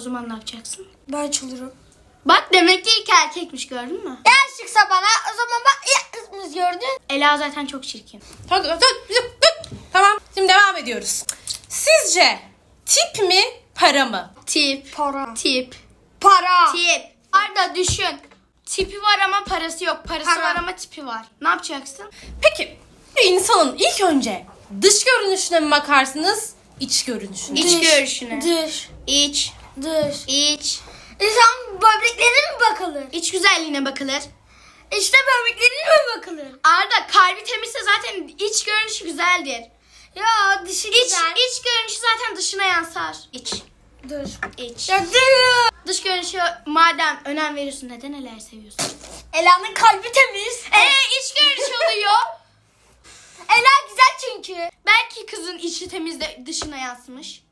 O zaman ne yapacaksın? Ben çıldırırım. Bak demek ki ilk erkekmiş gördün mü? Eğer çıksa bana o zaman bak ya kızımız gördün. Ela zaten çok çirkin. Tamam. Şimdi devam ediyoruz. Sizce tip mi para mı? Tip. Para. Tip. Para. Tip. Arda düşün. Tipi var ama parası yok. Parası Para. var ama tipi var. Ne yapacaksın? Peki bir insanın ilk önce dış görünüşüne mi bakarsınız, iç görünüşüne? İç görüşüne. Dış. İç. Dış. İç. İnsan böbreklerine mi bakılır? İç güzelliğine bakılır. İşte böbreklerine mi bakılır? Arda kalbi temizse zaten iç görünüşü güzeldir. Ya dışı İç, güzel. iç görünüşü zaten dışına yansar. İç. Dış. İç. Ya dış. Dış görünüşü madem önem veriyorsun neden neler seviyorsun? Ela'nın kalbi temiz. Eee iç görünüşü oluyor. Ela güzel çünkü. Belki kızın içi temiz de dışına yansımış.